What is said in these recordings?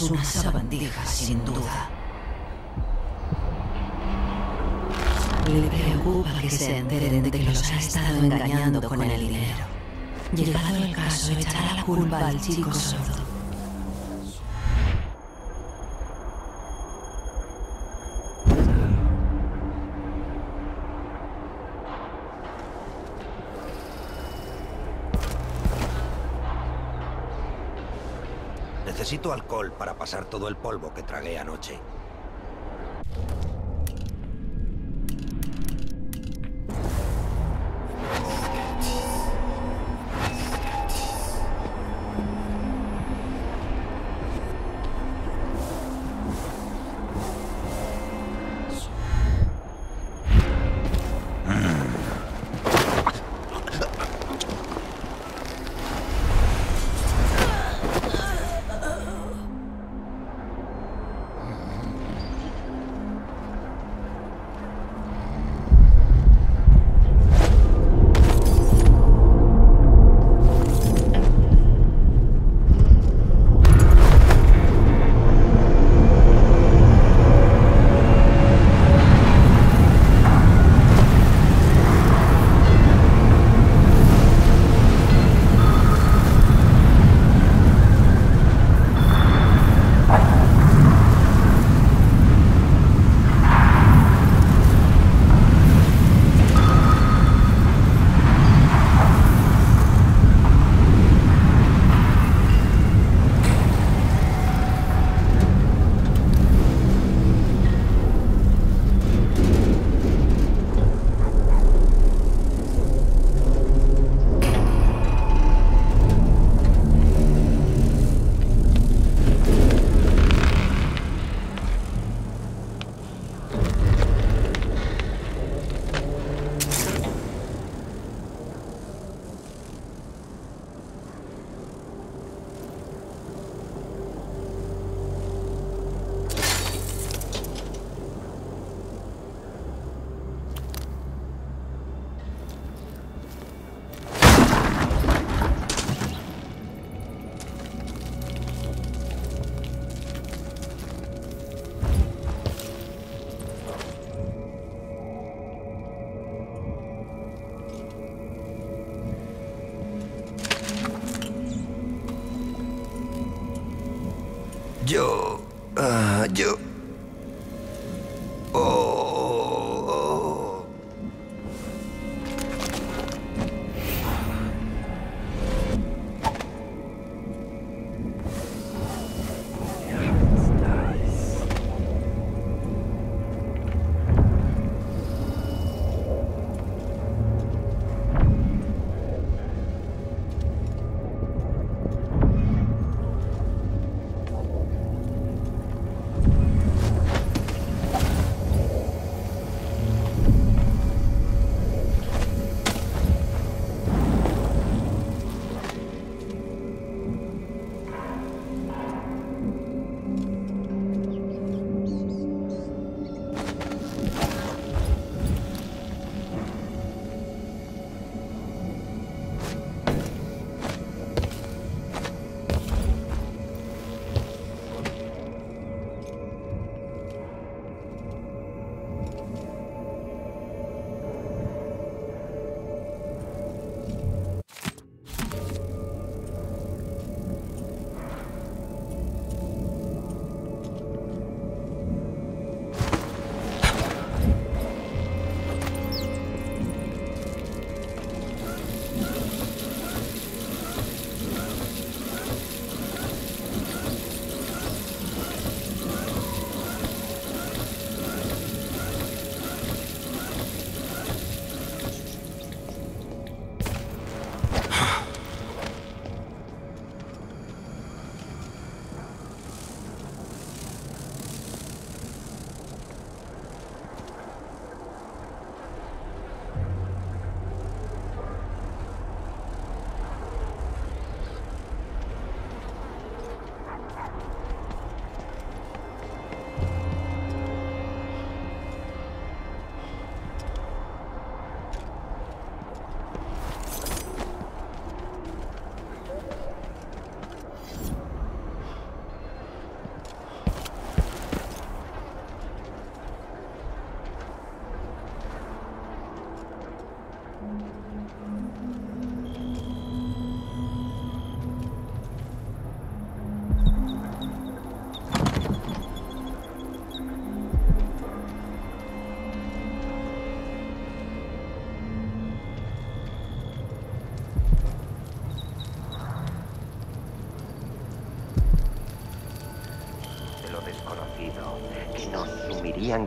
Una sabandija, sin duda. Le preocupa que se enteren de que los ha estado engañando con el dinero. Llegado el caso, echará la culpa al chico sordo. Necesito alcohol para pasar todo el polvo que tragué anoche.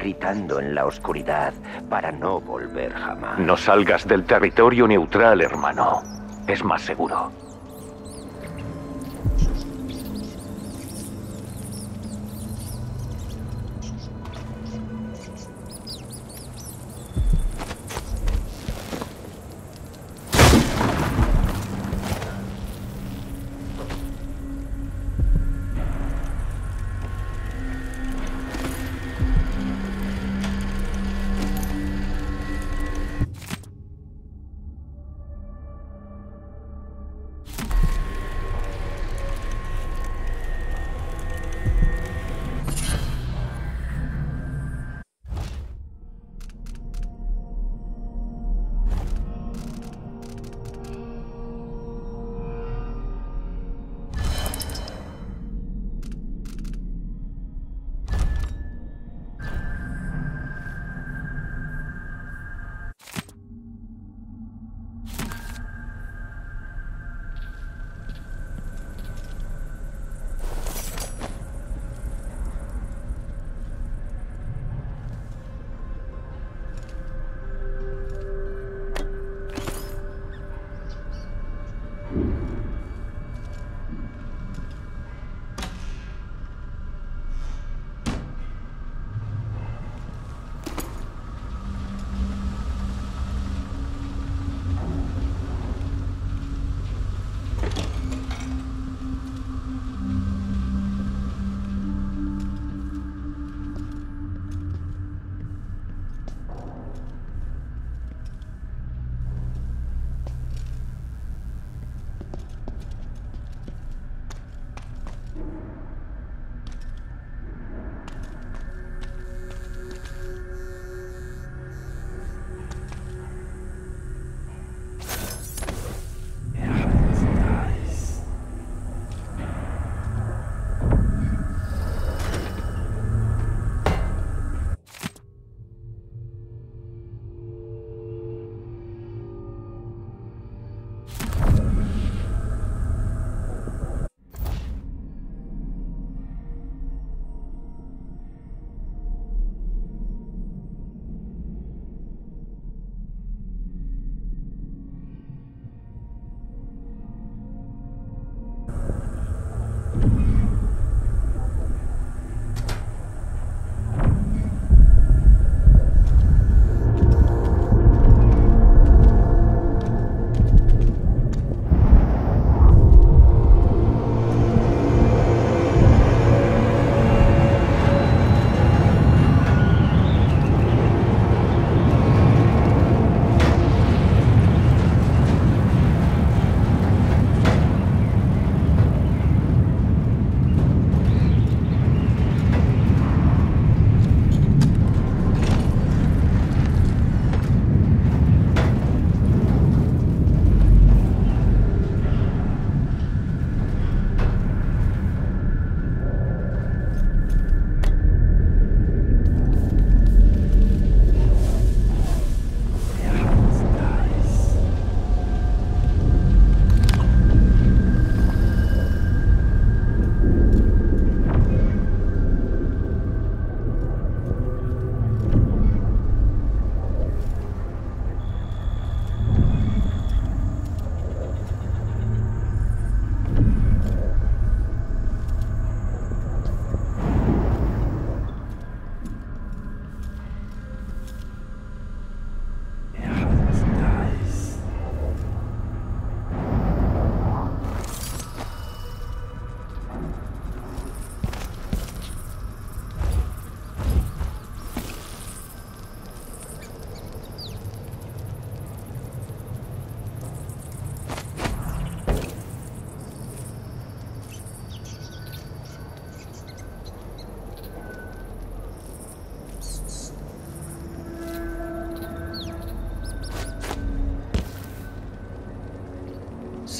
Gritando en la oscuridad para no volver jamás. No salgas del territorio neutral, hermano. Es más seguro.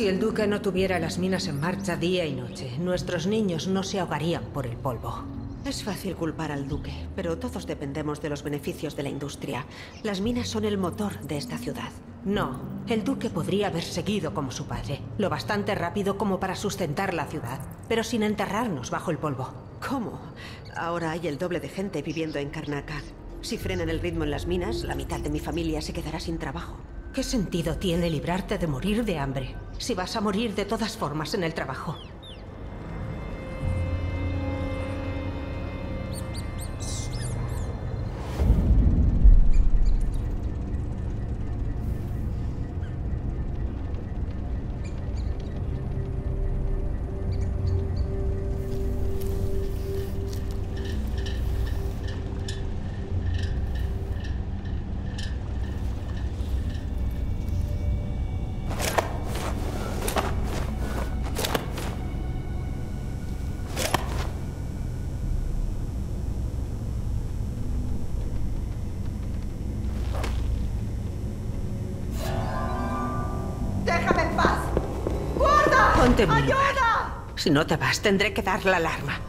Si el duque no tuviera las minas en marcha día y noche, nuestros niños no se ahogarían por el polvo. Es fácil culpar al duque, pero todos dependemos de los beneficios de la industria. Las minas son el motor de esta ciudad. No, el duque podría haber seguido como su padre, lo bastante rápido como para sustentar la ciudad, pero sin enterrarnos bajo el polvo. ¿Cómo? Ahora hay el doble de gente viviendo en Karnaka. Si frenan el ritmo en las minas, la mitad de mi familia se quedará sin trabajo. ¿Qué sentido tiene librarte de morir de hambre si vas a morir de todas formas en el trabajo? Lugar. Si no te vas, tendré que dar la alarma.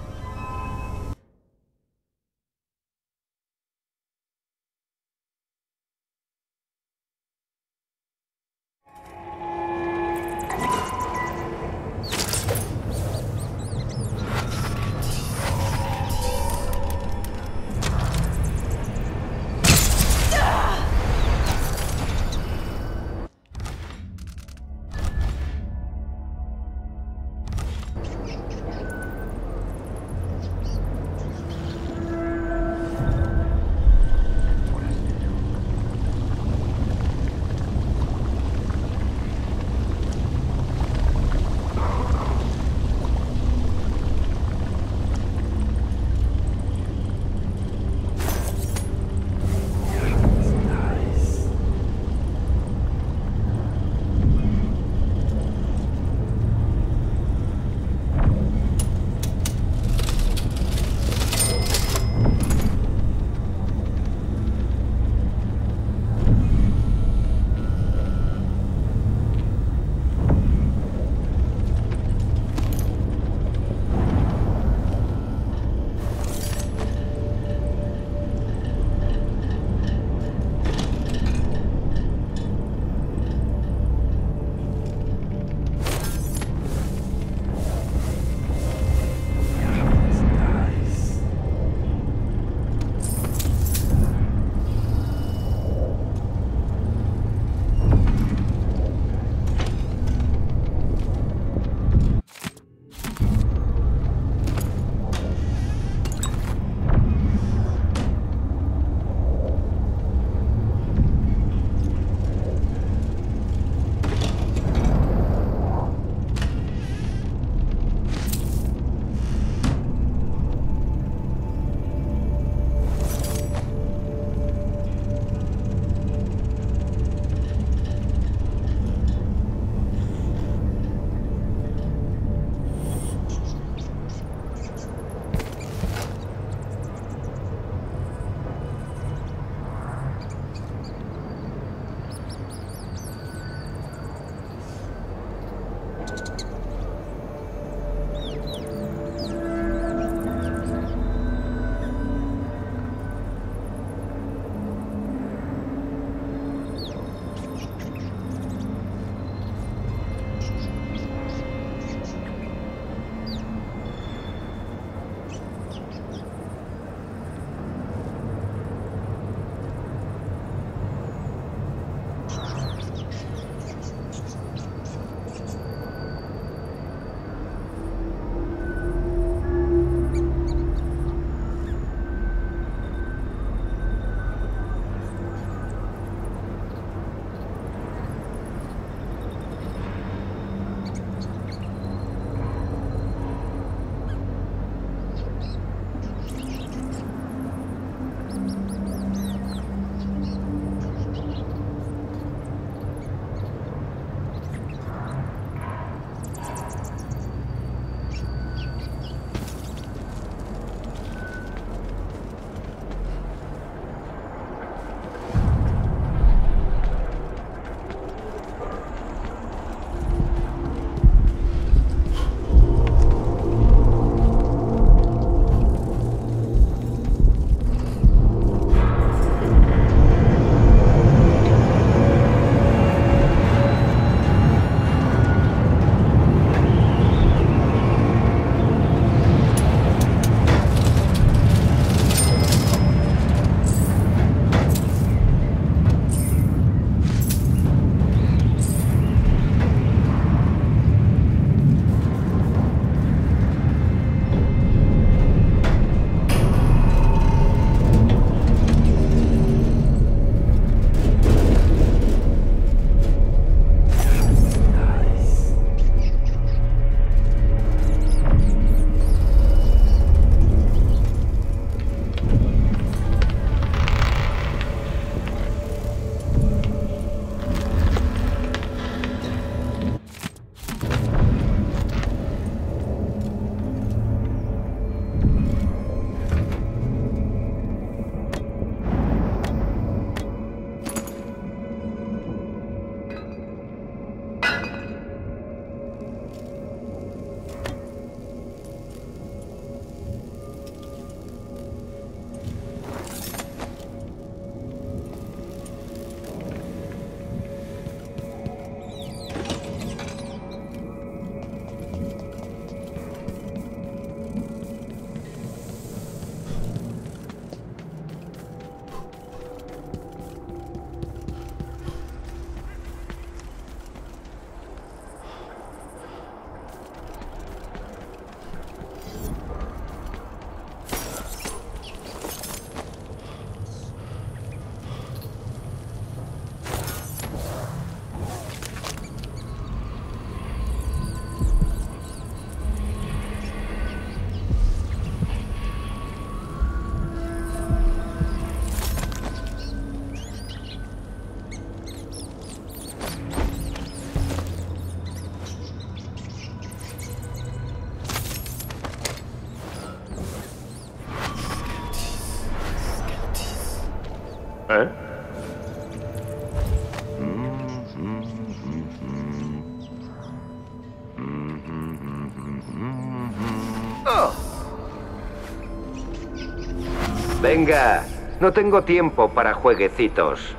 Venga, no tengo tiempo para jueguecitos.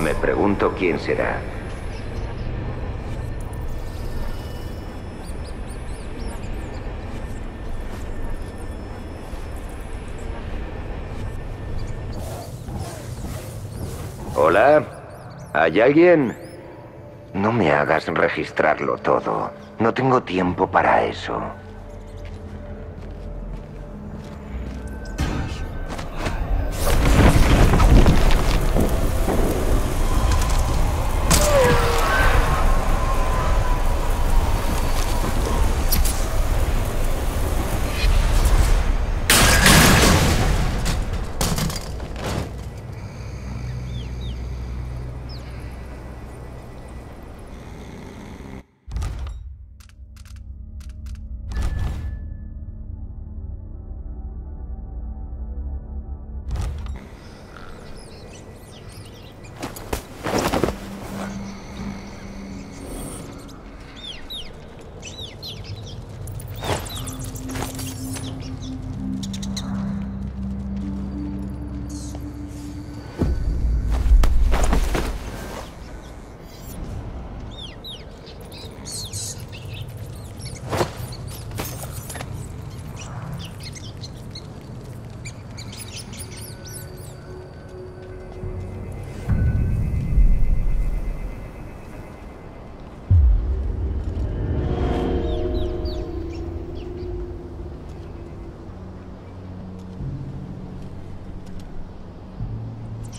Me pregunto quién será. Hola, ¿hay alguien? No me hagas registrarlo todo. No tengo tiempo para eso.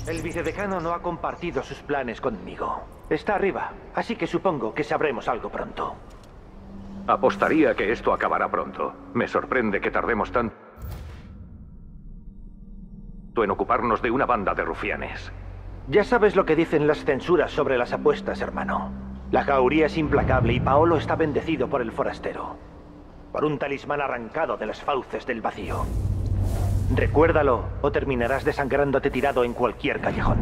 El vicedecano no ha compartido sus planes conmigo. Está arriba, así que supongo que sabremos algo pronto. Apostaría que esto acabará pronto. Me sorprende que tardemos tanto en ocuparnos de una banda de rufianes. Ya sabes lo que dicen las censuras sobre las apuestas, hermano. La jauría es implacable y Paolo está bendecido por el forastero. Por un talismán arrancado de las fauces del vacío. Recuérdalo o terminarás desangrándote tirado en cualquier callejón.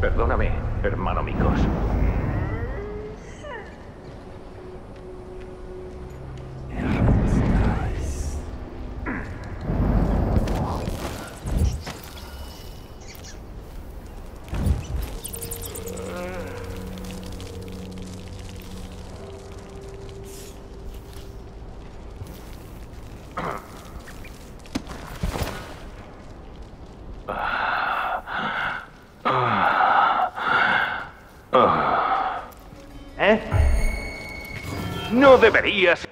Perdóname, hermano Mikos. No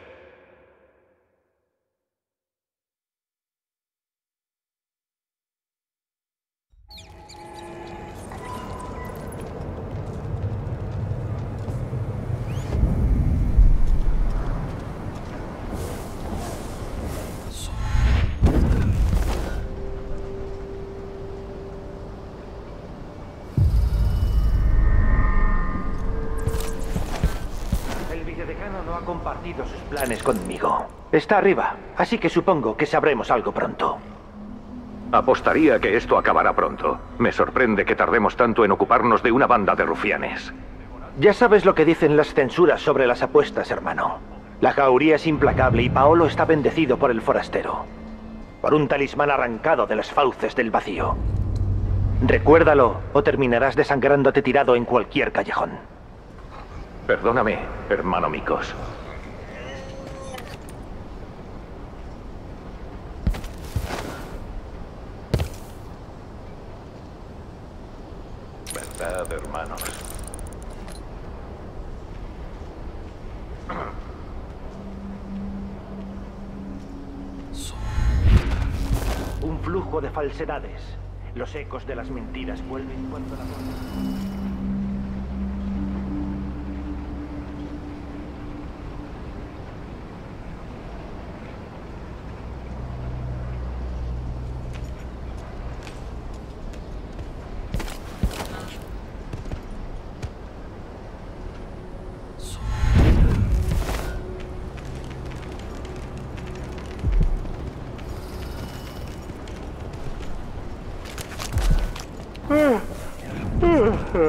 ha compartido sus planes conmigo. Está arriba, así que supongo que sabremos algo pronto. Apostaría que esto acabará pronto. Me sorprende que tardemos tanto en ocuparnos de una banda de rufianes. Ya sabes lo que dicen las censuras sobre las apuestas, hermano. La jauría es implacable y Paolo está bendecido por el forastero. Por un talismán arrancado de las fauces del vacío. Recuérdalo o terminarás desangrándote tirado en cualquier callejón. Perdóname, hermano Mikos. Verdad, hermanos. Un flujo de falsedades. Los ecos de las mentiras vuelven cuando la... Hoy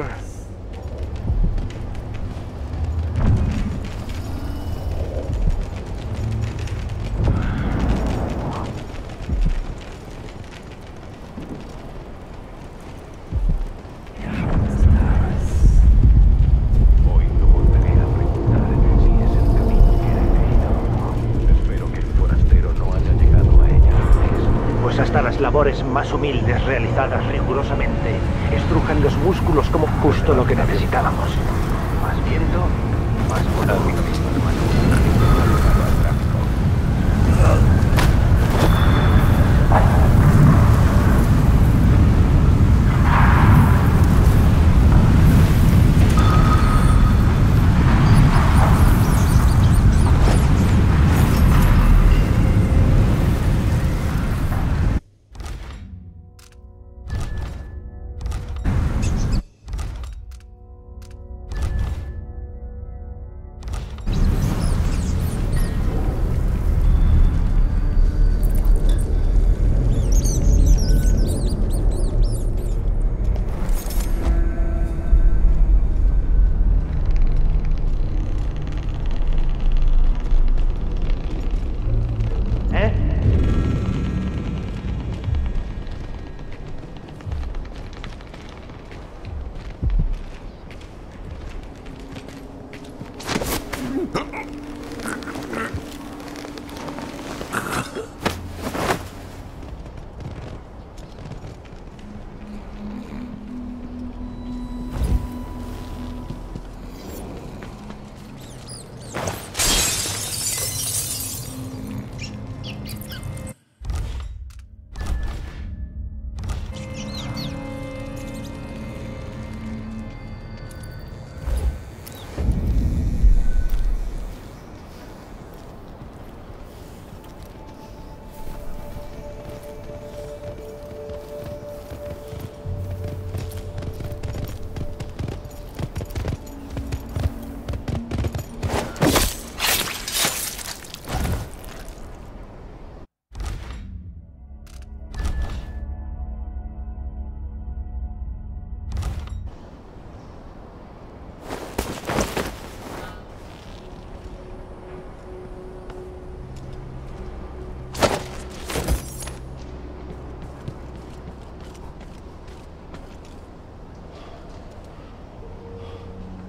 no volveré a preguntar si es el camino que he querido. Espero que el forastero no haya llegado a ella antes. Pues hasta las labores más humildes realizadas rigurosamente músculos como justo lo que necesitábamos. Más viento, más volumen.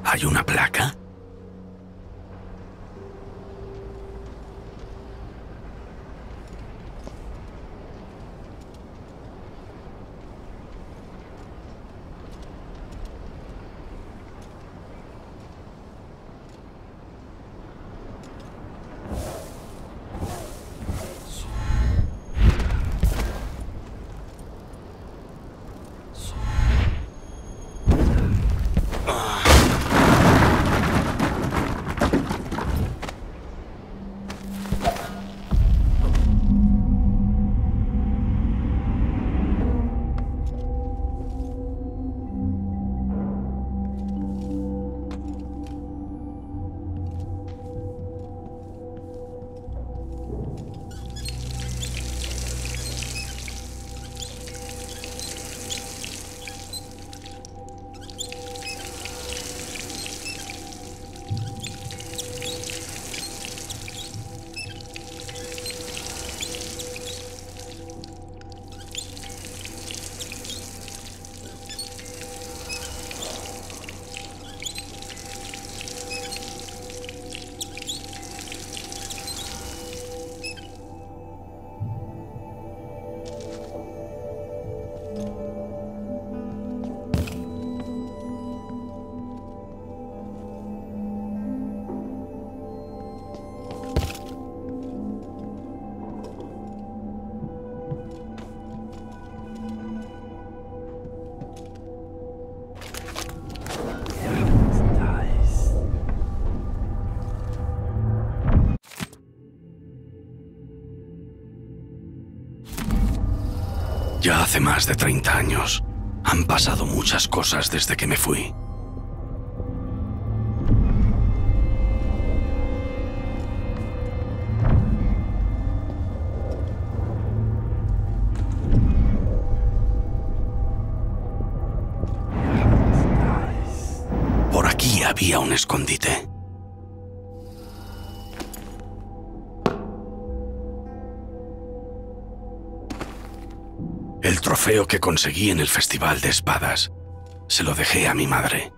¿Hay una placa? Más de 30 años. Han pasado muchas cosas desde que me fui. Por aquí había un escondite. Trofeo que conseguí en el Festival de Espadas. Se lo dejé a mi madre.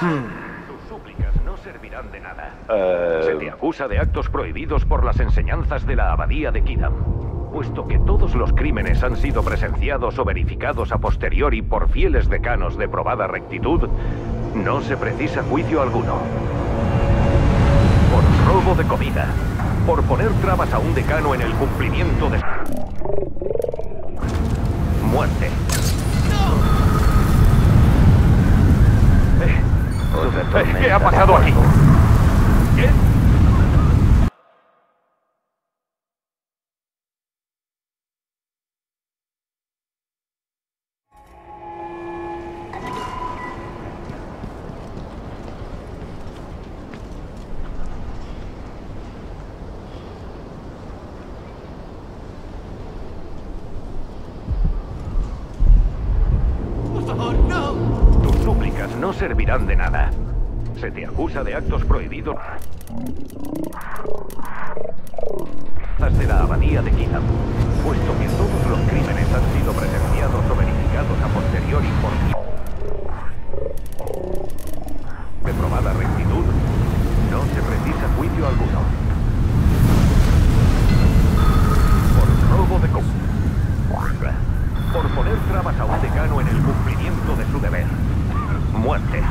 Tus súplicas no servirán de nada. Se te acusa de actos prohibidos por las enseñanzas de la abadía de Kidam. Puesto que todos los crímenes han sido presenciados o verificados a posteriori por fieles decanos de probada rectitud, no se precisa juicio alguno. Por robo de comida, por poner trabas a un decano en el cumplimiento de... ha pasado aquí? ¿Qué? Tus súplicas no servirán de nada. Se te acusa de actos prohibidos. de la abadía de Kidam, puesto que todos los crímenes han sido presenciados o verificados a posteriori por de probada rectitud, no se precisa juicio alguno. Por robo de por poner trabas a un decano en el cumplimiento de su deber. Muerte.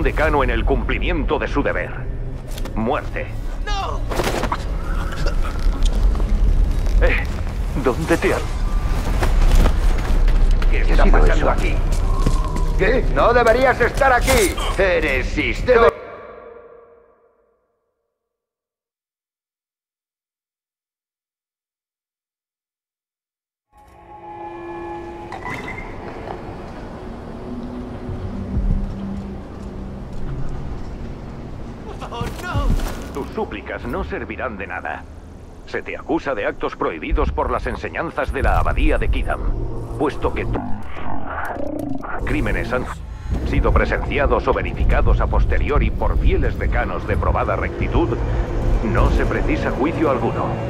Un decano en el cumplimiento de su deber. Muerte. ¡No! Eh, ¿dónde te has...? ¿Qué está pasando aquí? ¿Qué? ¡No deberías estar aquí! ¡Eres historia! No servirán de nada. Se te acusa de actos prohibidos por las enseñanzas de la abadía de Kidam, puesto que crímenes han sido presenciados o verificados a posteriori por fieles decanos de probada rectitud, no se precisa juicio alguno.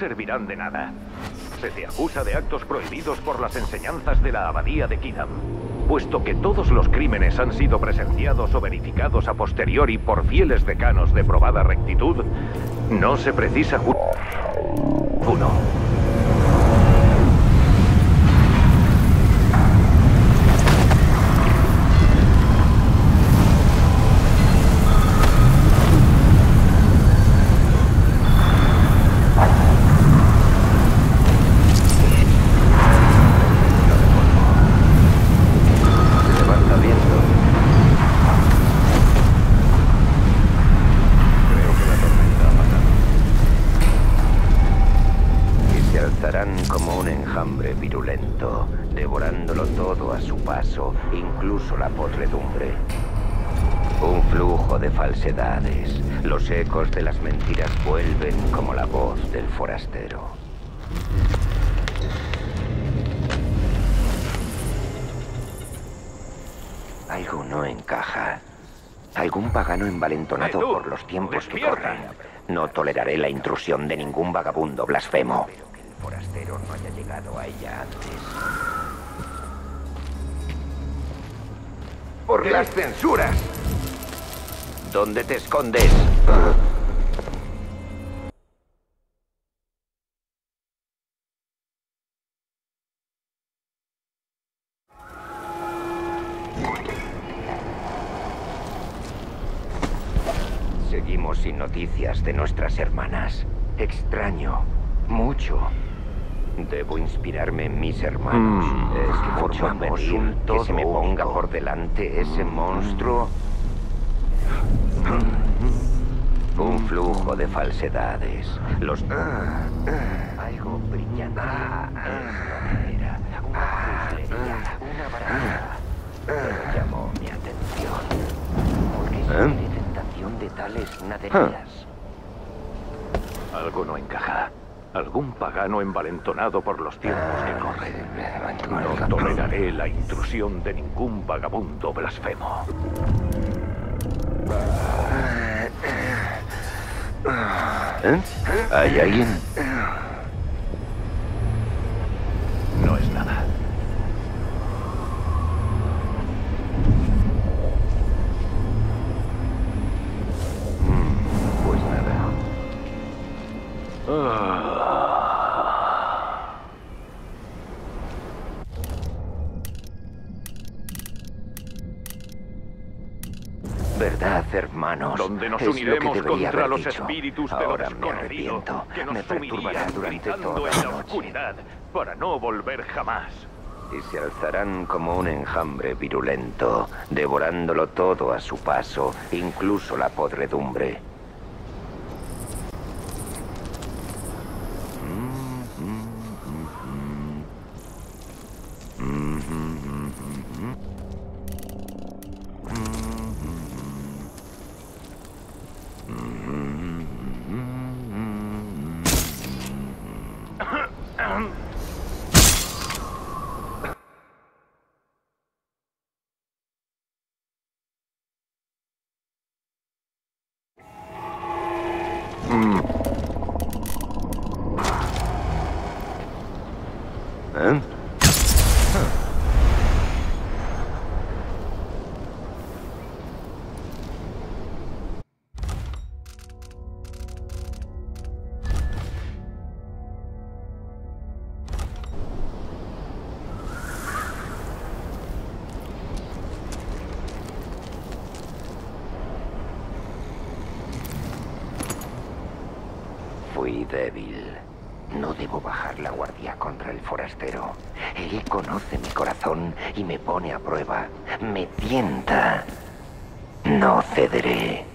Servirán de nada. Se te acusa de actos prohibidos por las enseñanzas de la abadía de Kidam, puesto que todos los crímenes han sido presenciados o verificados a posteriori por fieles decanos de probada rectitud, no se precisa. Uno. Enjambre virulento, devorándolo todo a su paso, incluso la podredumbre. Un flujo de falsedades. Los ecos de las mentiras vuelven como la voz del forastero. Algo no encaja. Algún pagano envalentonado por los tiempos que corren. No toleraré la intrusión de ningún vagabundo blasfemo. Forastero no haya llegado a ella antes. ¡Por las censuras! ¿Dónde te escondes? Seguimos sin noticias de nuestras hermanas. Extraño. Mucho. Debo inspirarme en mis hermanos. Mm, es que mucho formamos un que se me todo ponga único. por delante ese monstruo. Un flujo de falsedades. Los... Algo brillante. Era una puzlería, una baraja. Pero llamó mi atención. ¿Por qué tiene tentación de tales naderías? Algo no encaja. Algún pagano envalentonado por los tiempos que corren. No toleraré la intrusión de ningún vagabundo blasfemo. ¿Eh? ¿Hay alguien? Donde nos Es lo que uniremos debería contra haber los dicho. espíritus de Ahora lo me desconocido, arrepiento. que nos sumirían durante toda en la oscuridad para no volver jamás. Y se alzarán como un enjambre virulento, devorándolo todo a su paso, incluso la podredumbre. ¿Eh? Forastero. Él conoce mi corazón y me pone a prueba. Me tienta. No cederé.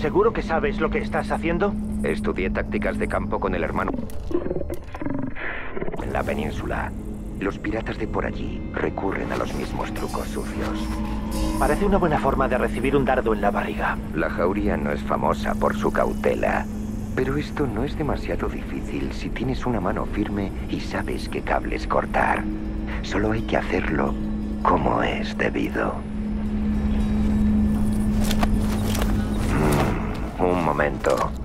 ¿Seguro que sabes lo que estás haciendo? Estudié tácticas de campo con el hermano en la península. Los piratas de por allí recurren a los mismos trucos sucios. Parece una buena forma de recibir un dardo en la barriga. La jauría no es famosa por su cautela. Pero esto no es demasiado difícil si tienes una mano firme y sabes qué cables cortar. Solo hay que hacerlo como es debido. Momento.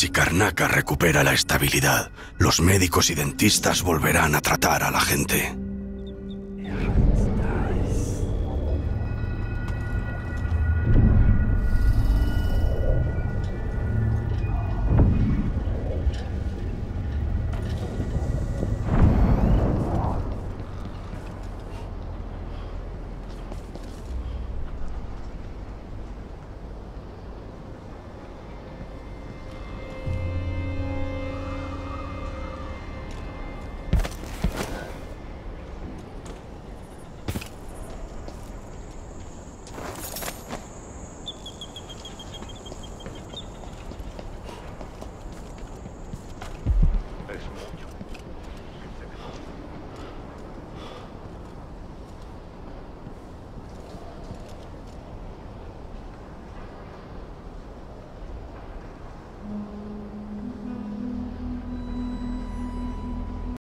Si Karnaka recupera la estabilidad, los médicos y dentistas volverán a tratar a la gente.